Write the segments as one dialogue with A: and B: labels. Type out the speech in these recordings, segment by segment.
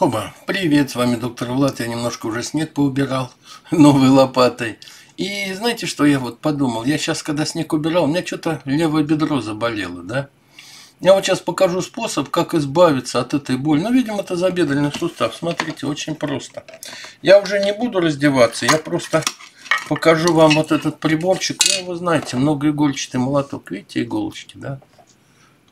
A: Хоба, привет, с вами доктор Влад. Я немножко уже снег поубирал новой лопатой. И знаете, что я вот подумал? Я сейчас, когда снег убирал, у меня что-то левое бедро заболело, да? Я вот сейчас покажу способ, как избавиться от этой боли. Ну, видимо, это забедренный сустав. Смотрите, очень просто. Я уже не буду раздеваться, я просто покажу вам вот этот приборчик. Ну, вы знаете, многоигольчатый молоток. Видите, иголочки, да?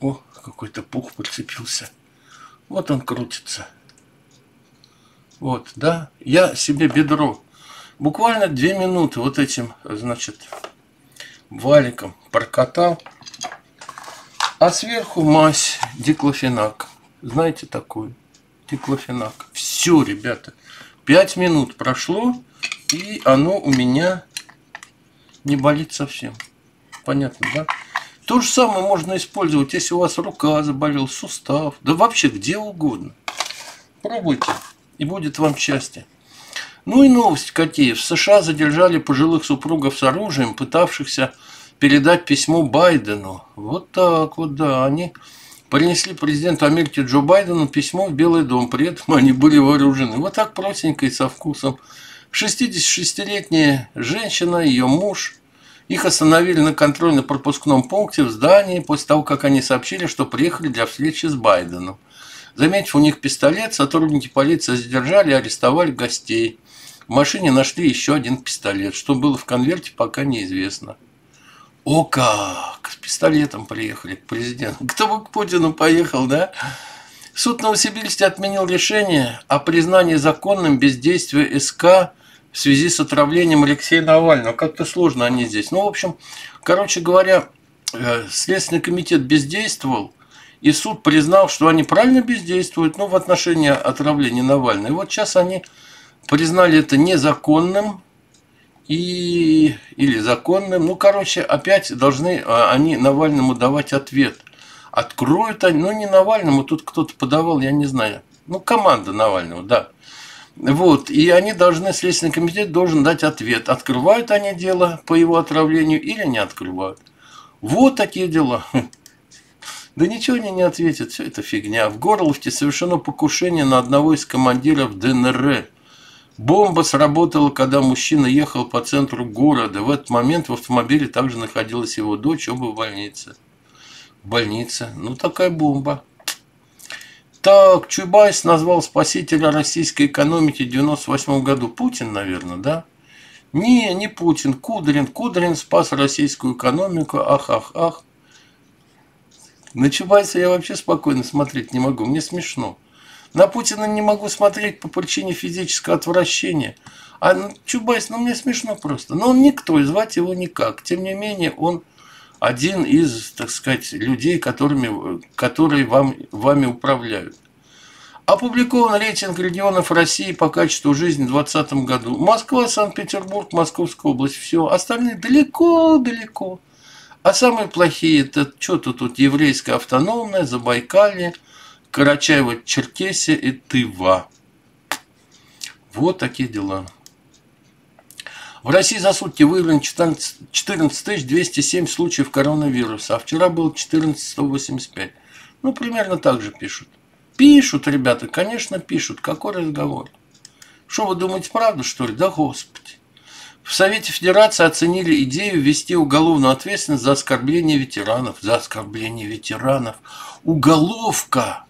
A: О, какой-то пух прицепился. Вот он крутится. Вот, да. Я себе бедро буквально две минуты вот этим, значит, валиком прокатал. А сверху мазь диклофенак. Знаете такую? Диклофенак. Все, ребята. Пять минут прошло, и оно у меня не болит совсем. Понятно, да? То же самое можно использовать, если у вас рука заболел, сустав, да вообще где угодно. Пробуйте, и будет вам счастье. Ну и новость какие. В США задержали пожилых супругов с оружием, пытавшихся передать письмо Байдену. Вот так вот, да. Они принесли президенту Америки Джо Байдену письмо в Белый дом. При этом они были вооружены. Вот так простенько и со вкусом. 66-летняя женщина, ее муж. Их остановили на контрольно-пропускном пункте в здании после того, как они сообщили, что приехали для встречи с Байденом. Заметив у них пистолет, сотрудники полиции задержали и арестовали гостей. В машине нашли еще один пистолет. Что было в конверте, пока неизвестно. О как! С пистолетом приехали к президенту. Кто бы к Путину поехал, да? Суд Новосибирске отменил решение о признании законным бездействия СК в связи с отравлением Алексея Навального. Как-то сложно они здесь. Ну, в общем, короче говоря, э, Следственный комитет бездействовал, и суд признал, что они правильно бездействуют, ну, в отношении отравления Навального. И вот сейчас они признали это незаконным, и, или законным. Ну, короче, опять должны а, они Навальному давать ответ. Откроют они, ну, не Навальному, тут кто-то подавал, я не знаю. Ну, команда Навального, да. Вот, и они должны, Следственный комитет должен дать ответ, открывают они дело по его отравлению или не открывают. Вот такие дела. Да ничего они не ответят, все это фигня. В Горловке совершено покушение на одного из командиров ДНР. Бомба сработала, когда мужчина ехал по центру города. В этот момент в автомобиле также находилась его дочь, оба в больнице. В больнице. Ну, такая бомба. Так, Чубайс назвал спасителя российской экономики в 98 году. Путин, наверное, да? Не, не Путин, Кудрин. Кудрин спас российскую экономику. Ах, ах, ах. На Чубайса я вообще спокойно смотреть не могу. Мне смешно. На Путина не могу смотреть по причине физического отвращения. А Чубайс, ну мне смешно просто. Но он никто, и звать его никак. Тем не менее, он один из, так сказать, людей, которыми, которые вам, вами управляют. Опубликован рейтинг регионов России по качеству жизни в 2020 году. Москва, Санкт-Петербург, Московская область. Все. Остальные далеко-далеко. А самые плохие, это что-то тут еврейское автономное, Забайкалье, Карачаево-Черкесия и Тыва. Вот такие дела. В России за сутки выявлено 14, 14 207 случаев коронавируса, а вчера было 1485. Ну, примерно так же пишут. Пишут, ребята, конечно, пишут. Какой разговор? Что вы думаете, правда, что ли? Да господи. В Совете Федерации оценили идею ввести уголовную ответственность за оскорбление ветеранов. За оскорбление ветеранов. Уголовка!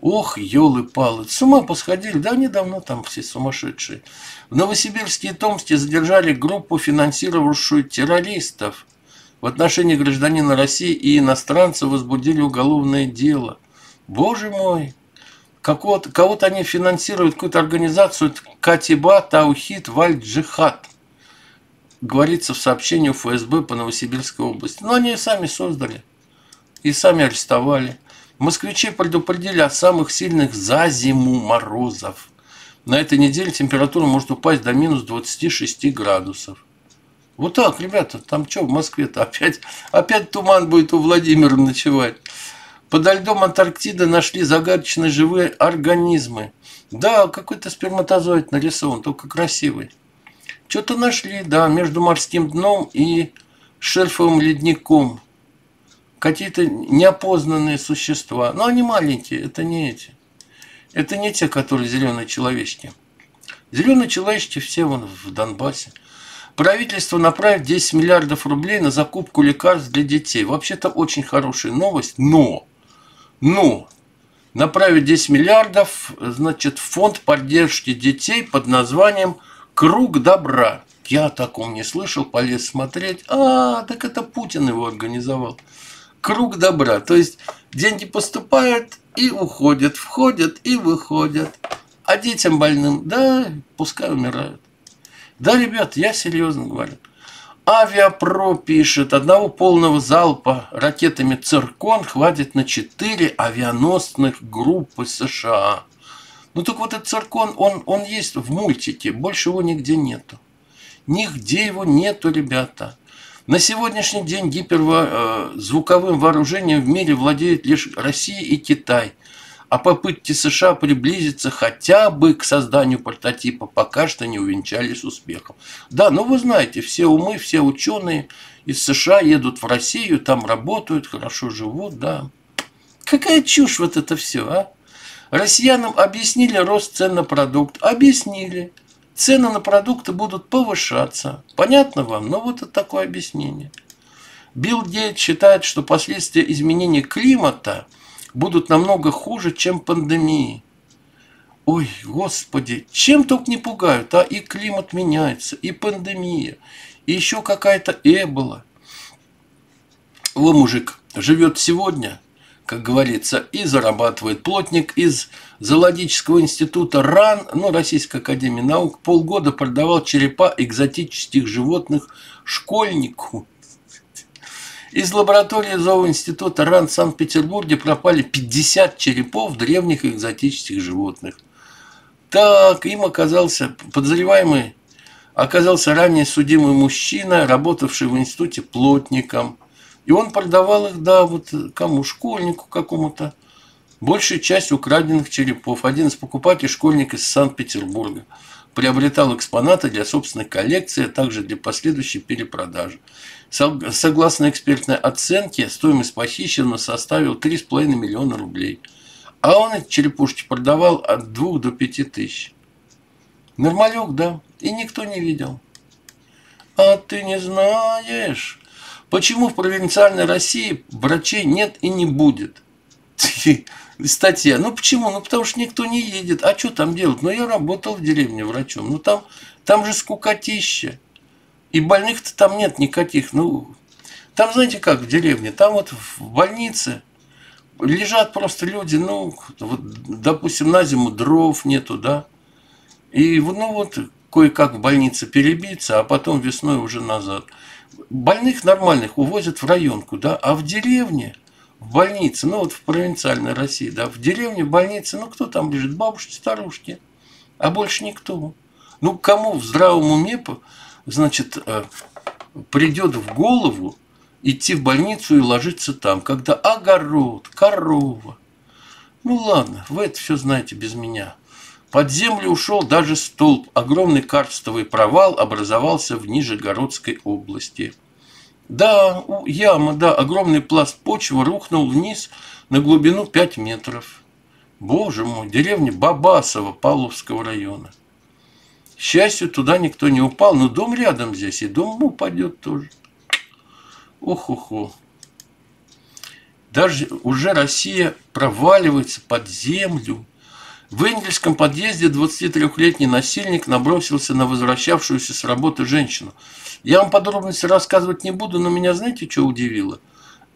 A: Ох, елы-палы, с ума посходили, да они давно там все сумасшедшие. В Новосибирске и Томске задержали группу, финансировавшую террористов. В отношении гражданина России и иностранца возбудили уголовное дело. Боже мой, кого-то кого они финансируют, какую-то организацию Катиба Таухид Валь Джихад. Говорится в сообщении ФСБ по Новосибирской области. Но они сами создали и сами арестовали. Москвичи предупредили о самых сильных за зиму морозов. На этой неделе температура может упасть до минус 26 градусов. Вот так, ребята, там что в Москве-то? Опять, опять туман будет у Владимира ночевать. Подо льдом Антарктиды нашли загадочные живые организмы. Да, какой-то сперматозоид нарисован, только красивый. Что-то нашли, да, между морским дном и шельфовым ледником какие-то неопознанные существа. Но они маленькие, это не эти. Это не те, которые зеленые человечки. Зеленые человечки все вон в Донбассе. Правительство направит 10 миллиардов рублей на закупку лекарств для детей. Вообще-то очень хорошая новость, но, но направить 10 миллиардов, значит, в фонд поддержки детей под названием «Круг добра». Я о таком не слышал, полез смотреть. А, так это Путин его организовал. Круг добра. То есть деньги поступают и уходят, входят и выходят. А детям больным, да, пускай умирают. Да, ребят, я серьезно говорю. Авиапро пишет, одного полного залпа ракетами «Циркон» хватит на четыре авианосных группы США. Ну так вот этот «Циркон», он, он есть в мультике, больше его нигде нету. Нигде его нету, ребята. На сегодняшний день гиперзвуковым э, вооружением в мире владеют лишь Россия и Китай. А попытки США приблизиться хотя бы к созданию прототипа пока что не увенчались успехом. Да, ну вы знаете, все умы, все ученые из США едут в Россию, там работают, хорошо живут, да. Какая чушь вот это все, а? Россиянам объяснили рост цен на продукт, объяснили цены на продукты будут повышаться. Понятно вам? Ну вот это такое объяснение. Билл Гейтс считает, что последствия изменения климата будут намного хуже, чем пандемии. Ой, господи, чем только не пугают, а и климат меняется, и пандемия, и еще какая-то эбола. Во мужик живет сегодня, как говорится, и зарабатывает. Плотник из Зоологического института РАН, ну, Российской Академии Наук, полгода продавал черепа экзотических животных школьнику. Из лаборатории зооинститута РАН в Санкт-Петербурге пропали 50 черепов древних экзотических животных. Так, им оказался подозреваемый, оказался ранее судимый мужчина, работавший в институте плотником – и он продавал их, да, вот кому, школьнику какому-то. Большая часть украденных черепов. Один из покупателей, школьник из Санкт-Петербурга, приобретал экспонаты для собственной коллекции, а также для последующей перепродажи. Согласно экспертной оценке, стоимость похищенного составила 3,5 миллиона рублей. А он эти черепушки продавал от 2 до 5 тысяч. Нормалек, да, и никто не видел. А ты не знаешь, Почему в провинциальной России врачей нет и не будет? Статья. Ну почему? Ну потому что никто не едет. А что там делать? Ну я работал в деревне врачом. Ну там, там же скукотища. И больных-то там нет никаких. Ну, там знаете как в деревне? Там вот в больнице лежат просто люди, ну, вот, допустим, на зиму дров нету, да. И ну вот кое-как в больнице перебиться, а потом весной уже назад – больных нормальных увозят в районку, да, а в деревне, в больнице, ну вот в провинциальной России, да, в деревне, в больнице, ну кто там лежит? Бабушки, старушки, а больше никто. Ну кому в здравом уме, значит, э, придет в голову идти в больницу и ложиться там, когда огород, корова. Ну ладно, вы это все знаете без меня. Под землю ушел даже столб. Огромный карстовый провал образовался в Нижегородской области. Да, яма, да, огромный пласт почвы рухнул вниз на глубину 5 метров. Боже мой, деревня Бабасова Павловского района. К счастью, туда никто не упал, но дом рядом здесь, и дом упадет тоже. Ох-охо. Даже уже Россия проваливается под землю. В Энгельском подъезде 23-летний насильник набросился на возвращавшуюся с работы женщину. Я вам подробности рассказывать не буду, но меня знаете, что удивило?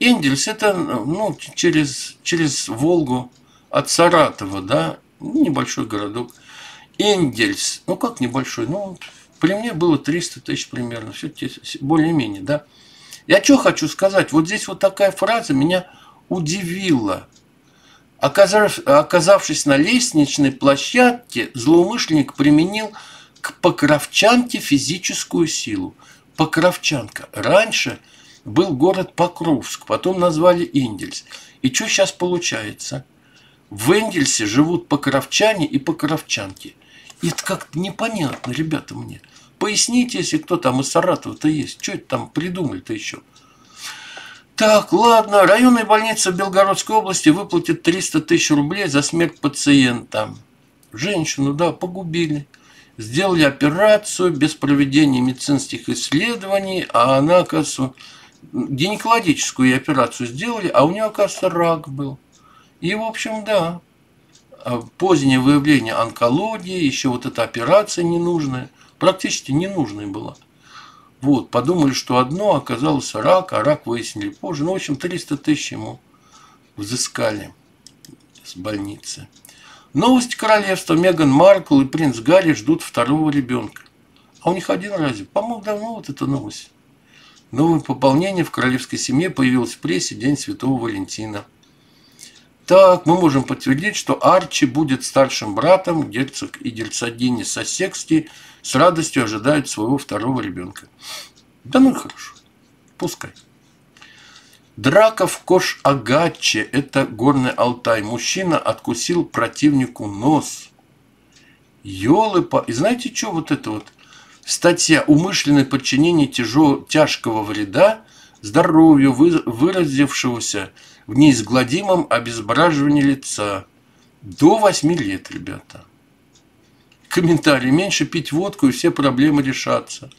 A: Энгельс – это ну, через, через Волгу от Саратова, да, небольшой городок. Энгельс, ну как небольшой, ну при мне было 300 тысяч примерно, все более-менее, да. Я что хочу сказать, вот здесь вот такая фраза меня удивила – Оказавшись на лестничной площадке, злоумышленник применил к покровчанке физическую силу. Покровчанка. Раньше был город Покровск, потом назвали Индельс. И что сейчас получается? В Энгельсе живут покровчане и покровчанки. И это как-то непонятно, ребята, мне. Поясните, если кто там из Саратова-то есть. Что это там придумали-то еще? Так, ладно, районная больница в Белгородской области выплатит 300 тысяч рублей за смерть пациента. Женщину, да, погубили. Сделали операцию без проведения медицинских исследований, а она, оказывается, гинекологическую операцию сделали, а у нее, оказывается, рак был. И, в общем, да, а позднее выявление онкологии, еще вот эта операция ненужная, практически ненужная была. Вот, подумали, что одно оказалось рак, а рак выяснили позже. Ну, в общем, 300 тысяч ему взыскали с больницы. Новость королевства. Меган Маркл и принц Гарри ждут второго ребенка. А у них один разве? По-моему, давно вот эта новость. Новое пополнение в королевской семье появилось в прессе День Святого Валентина. Так, мы можем подтвердить, что Арчи будет старшим братом, герцог и герцогиня Сосекски с радостью ожидают своего второго ребенка. Да ну хорошо, пускай. Драка в Кош-Агаче, это горный Алтай. Мужчина откусил противнику нос. Ёлы-па. И знаете, что вот это вот? Статья «Умышленное подчинение тяжел... тяжкого вреда здоровью, вы... выразившегося в неизгладимом обезображивании лица. До 8 лет, ребята. Комментарий. Меньше пить водку, и все проблемы решатся.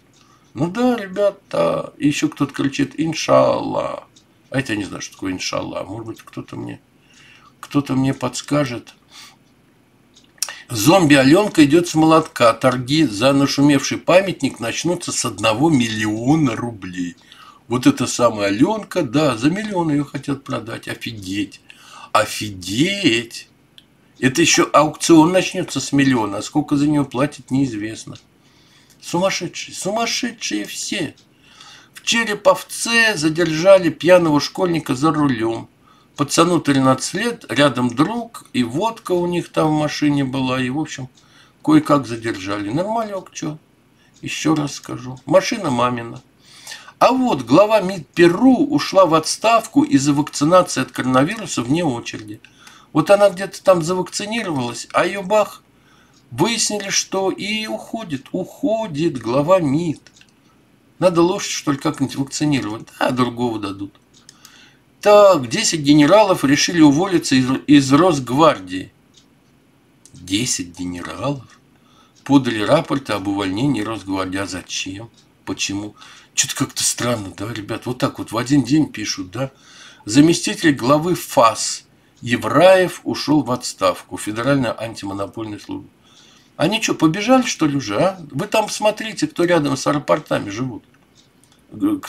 A: Ну да, ребята. Еще кто-то кричит «Иншаллах». А это я не знаю, что такое «Иншаллах». Может быть, кто-то мне, кто-то мне подскажет. Зомби Аленка идет с молотка. Торги за нашумевший памятник начнутся с одного миллиона рублей. Вот эта самая Аленка, да, за миллион ее хотят продать. Офигеть. Офигеть. Это еще аукцион начнется с миллиона, а сколько за нее платят, неизвестно. Сумасшедшие, сумасшедшие все. В Череповце задержали пьяного школьника за рулем. Пацану 13 лет, рядом друг, и водка у них там в машине была, и, в общем, кое-как задержали. Нормалек, что? Еще раз скажу. Машина мамина. А вот глава МИД Перу ушла в отставку из-за вакцинации от коронавируса вне очереди. Вот она где-то там завакцинировалась, а ее бах, выяснили, что и уходит, уходит глава МИД. Надо лошадь, что ли, как-нибудь вакцинировать. А другого дадут. Так, 10 генералов решили уволиться из, из Росгвардии. 10 генералов подали рапорты об увольнении Росгвардии. А зачем? Почему? Что-то как-то странно, да, ребят? Вот так вот в один день пишут, да? Заместитель главы ФАС Евраев ушел в отставку. Федеральная антимонопольная служба. Они что, побежали, что ли, уже, а? Вы там смотрите, кто рядом с аэропортами живут.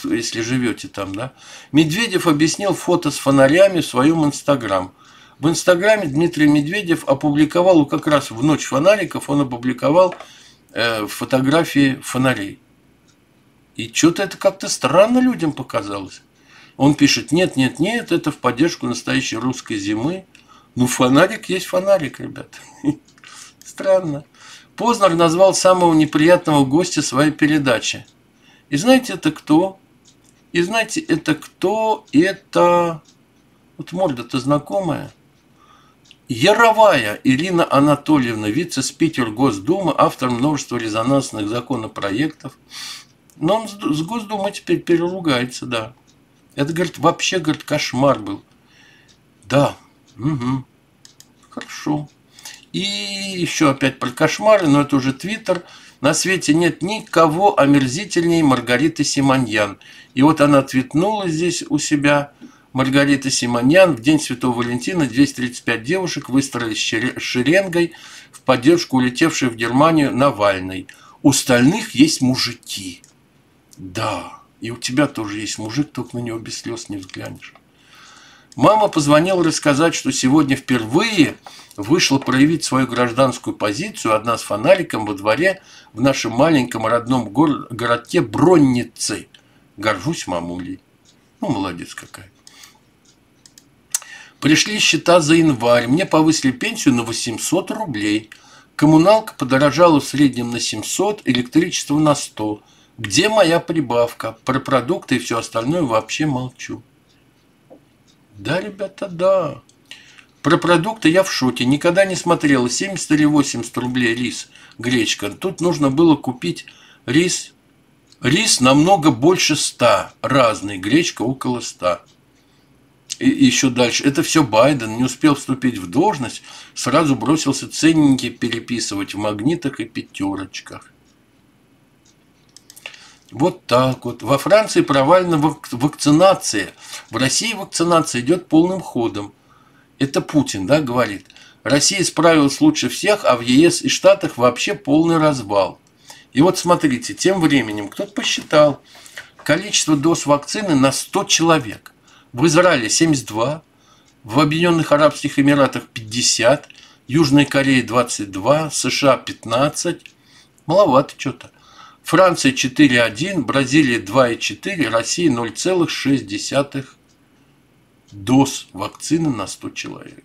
A: Если живете там, да? Медведев объяснил фото с фонарями в своем инстаграм. В инстаграме Дмитрий Медведев опубликовал, как раз в ночь фонариков, он опубликовал э, фотографии фонарей. И что-то это как-то странно людям показалось. Он пишет, нет, нет, нет, это в поддержку настоящей русской зимы. Ну, фонарик есть фонарик, ребят. Странно. Познер назвал самого неприятного гостя своей передачи. И знаете, это кто? И знаете, это кто? Это... Вот морда-то знакомая. Яровая Ирина Анатольевна, вице-спикер Госдумы, автор множества резонансных законопроектов, но он с Госдумой теперь переругается, да. Это, говорит, вообще, говорит, кошмар был. Да, угу. Хорошо. И еще опять про кошмары, но это уже Твиттер. На свете нет никого омерзительнее Маргариты Симоньян. И вот она твитнула здесь у себя. Маргарита Симоньян в День Святого Валентина 235 девушек выстроились шеренгой в поддержку улетевшей в Германию Навальной. У остальных есть мужики. Да, и у тебя тоже есть мужик, только на него без слез не взглянешь. Мама позвонила рассказать, что сегодня впервые вышла проявить свою гражданскую позицию одна с фонариком во дворе в нашем маленьком родном гор- городке Бронницы. Горжусь мамулей. Ну, молодец какая. Пришли счета за январь. Мне повысили пенсию на 800 рублей. Коммуналка подорожала в среднем на 700, электричество на 100. Где моя прибавка? Про продукты и все остальное вообще молчу. Да, ребята, да. Про продукты я в шоке. Никогда не смотрела. 70 или 80 рублей рис, гречка. Тут нужно было купить рис. Рис намного больше 100. Разный. Гречка около 100. и еще дальше. Это все Байден не успел вступить в должность, сразу бросился ценники переписывать в магнитах и пятерочках. Вот так вот. Во Франции провальна вакцинация. В России вакцинация идет полным ходом. Это Путин, да, говорит. Россия справилась лучше всех, а в ЕС и Штатах вообще полный развал. И вот смотрите, тем временем кто-то посчитал количество доз вакцины на 100 человек. В Израиле 72, в Объединенных Арабских Эмиратах 50, Южной Корее 22, США 15. Маловато что-то. Франция 4,1, Бразилия 2,4, Россия 0,6 доз вакцины на 100 человек.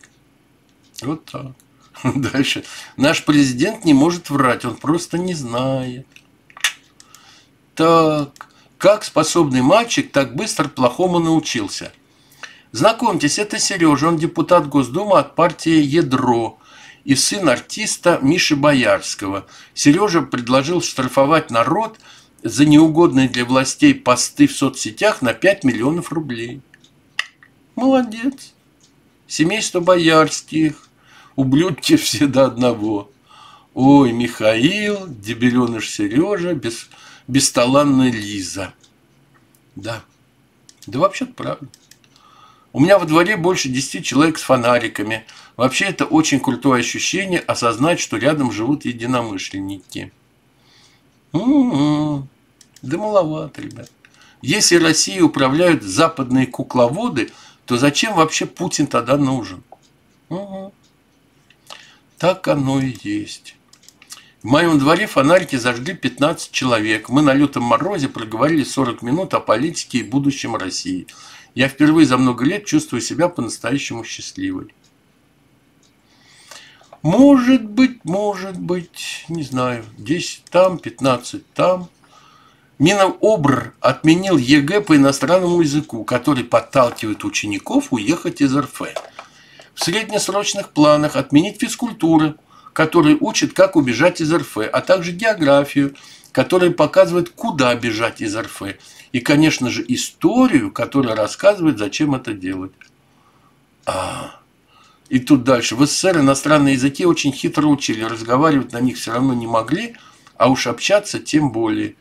A: Вот так. Дальше. Наш президент не может врать, он просто не знает. Так, как способный мальчик так быстро плохому научился? Знакомьтесь, это Сережа, он депутат Госдумы от партии «Ядро» и сын артиста Миши Боярского. Сережа предложил штрафовать народ за неугодные для властей посты в соцсетях на 5 миллионов рублей. Молодец. Семейство Боярских, ублюдки все до одного. Ой, Михаил, дебеленыш Сережа, без, бесталанная Лиза. Да. Да вообще-то правда. У меня во дворе больше 10 человек с фонариками. Вообще это очень крутое ощущение осознать, что рядом живут единомышленники. М-м-м. Да маловато, ребят. Если Россией управляют западные кукловоды, то зачем вообще Путин тогда нужен? Угу. Так оно и есть. В моем дворе фонарики зажгли 15 человек. Мы на лютом морозе проговорили 40 минут о политике и будущем России. Я впервые за много лет чувствую себя по-настоящему счастливой. Может быть, может быть, не знаю, 10 там, 15 там. Минобр отменил ЕГЭ по иностранному языку, который подталкивает учеников уехать из РФ. В среднесрочных планах отменить физкультуру, который учит, как убежать из РФ, а также географию, которая показывает, куда бежать из РФ. И, конечно же, историю, которая рассказывает, зачем это делать. А, и тут дальше. В СССР иностранные языки очень хитро учили, разговаривать на них все равно не могли, а уж общаться тем более.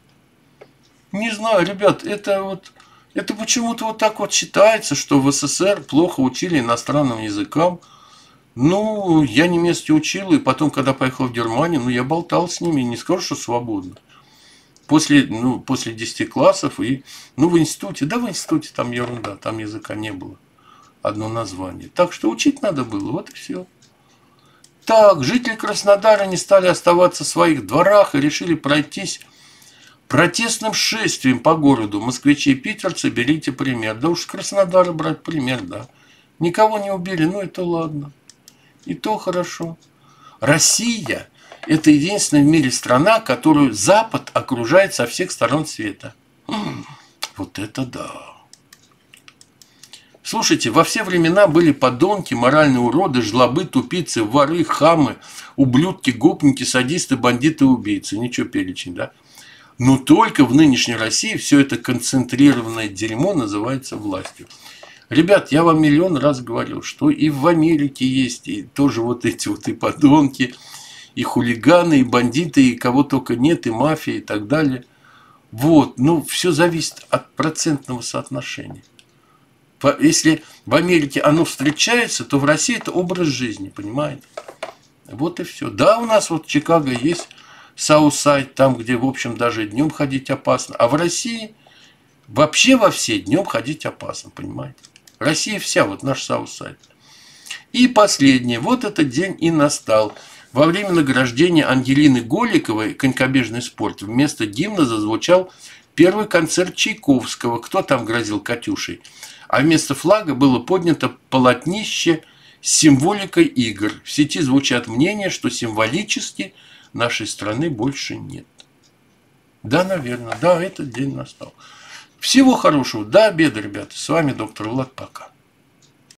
A: Не знаю, ребят, это вот это почему-то вот так вот считается, что в СССР плохо учили иностранным языкам. Ну, я немецкий учил, и потом, когда поехал в Германию, ну, я болтал с ними, не скажу, что свободно. После, ну, после 10 классов и, ну, в институте, да, в институте там ерунда, там языка не было. Одно название. Так что учить надо было, вот и все. Так, жители Краснодара не стали оставаться в своих дворах и решили пройтись Протестным шествием по городу москвичи и питерцы берите пример. Да уж Краснодара брать пример, да. Никого не убили, ну это ладно. И то хорошо. Россия – это единственная в мире страна, которую Запад окружает со всех сторон света. Вот это да. Слушайте, во все времена были подонки, моральные уроды, жлобы, тупицы, воры, хамы, ублюдки, гопники, садисты, бандиты, убийцы. Ничего перечень, да? Но только в нынешней России все это концентрированное дерьмо называется властью. Ребят, я вам миллион раз говорил, что и в Америке есть, и тоже вот эти вот и подонки, и хулиганы, и бандиты, и кого только нет, и мафия, и так далее. Вот, ну, все зависит от процентного соотношения. Если в Америке оно встречается, то в России это образ жизни, понимаете? Вот и все. Да, у нас вот в Чикаго есть South Side, там, где, в общем, даже днем ходить опасно. А в России вообще во все днем ходить опасно, понимаете? Россия вся, вот наш South Side. И последнее. Вот этот день и настал. Во время награждения Ангелины Голиковой «Конькобежный спорт» вместо гимна зазвучал первый концерт Чайковского. Кто там грозил Катюшей? А вместо флага было поднято полотнище с символикой игр. В сети звучат мнения, что символически – нашей страны больше нет. Да, наверное, да, этот день настал. Всего хорошего, до обеда, ребята. С вами доктор Влад, пока.